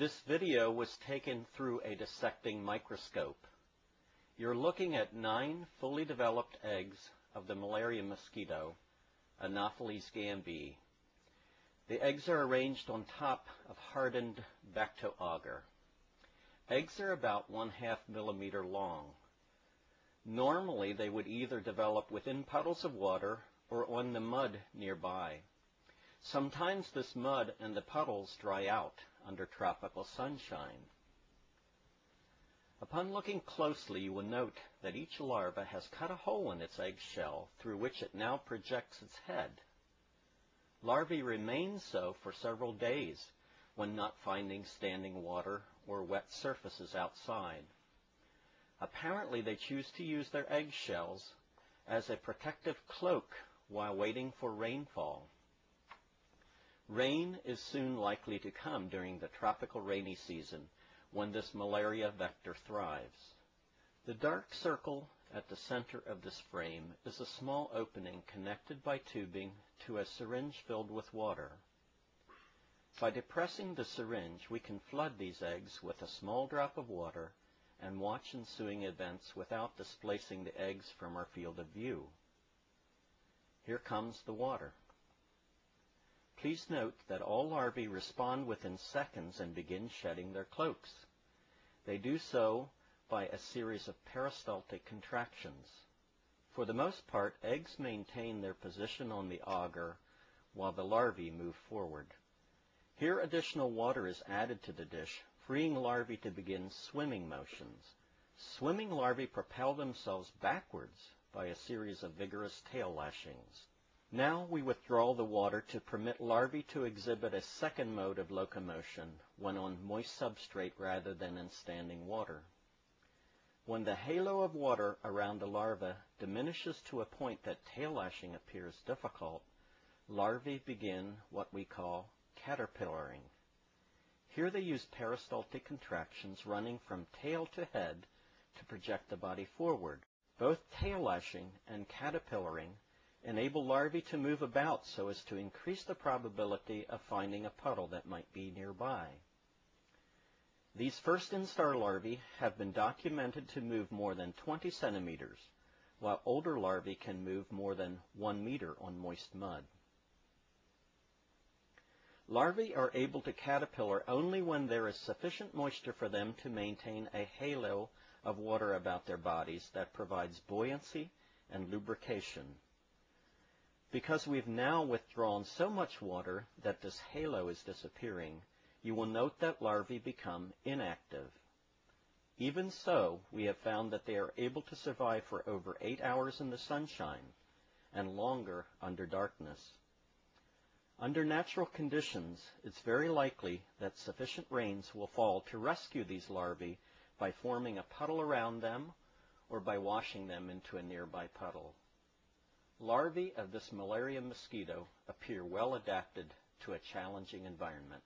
This video was taken through a dissecting microscope. You're looking at nine fully developed eggs of the malaria mosquito, Anopheles gambiae. The eggs are arranged on top of hardened bacto agar. Eggs are about one half millimeter long. Normally, they would either develop within puddles of water or on the mud nearby. Sometimes this mud and the puddles dry out under tropical sunshine. Upon looking closely, you will note that each larva has cut a hole in its eggshell through which it now projects its head. Larvae remain so for several days when not finding standing water or wet surfaces outside. Apparently, they choose to use their eggshells as a protective cloak while waiting for rainfall. Rain is soon likely to come during the tropical rainy season when this malaria vector thrives. The dark circle at the center of this frame is a small opening connected by tubing to a syringe filled with water. By depressing the syringe, we can flood these eggs with a small drop of water and watch ensuing events without displacing the eggs from our field of view. Here comes the water. Please note that all larvae respond within seconds and begin shedding their cloaks. They do so by a series of peristaltic contractions. For the most part, eggs maintain their position on the agar while the larvae move forward. Here additional water is added to the dish freeing larvae to begin swimming motions. Swimming larvae propel themselves backwards by a series of vigorous tail lashings. Now we withdraw the water to permit larvae to exhibit a second mode of locomotion when on moist substrate rather than in standing water. When the halo of water around the larva diminishes to a point that tail lashing appears difficult, larvae begin what we call caterpillaring. Here they use peristaltic contractions running from tail to head to project the body forward. Both tail lashing and caterpillaring enable larvae to move about so as to increase the probability of finding a puddle that might be nearby. These first instar larvae have been documented to move more than 20 centimeters, while older larvae can move more than one meter on moist mud. Larvae are able to caterpillar only when there is sufficient moisture for them to maintain a halo of water about their bodies that provides buoyancy and lubrication. Because we've now withdrawn so much water that this halo is disappearing, you will note that larvae become inactive. Even so, we have found that they are able to survive for over eight hours in the sunshine and longer under darkness. Under natural conditions, it's very likely that sufficient rains will fall to rescue these larvae by forming a puddle around them or by washing them into a nearby puddle. Larvae of this malaria mosquito appear well adapted to a challenging environment.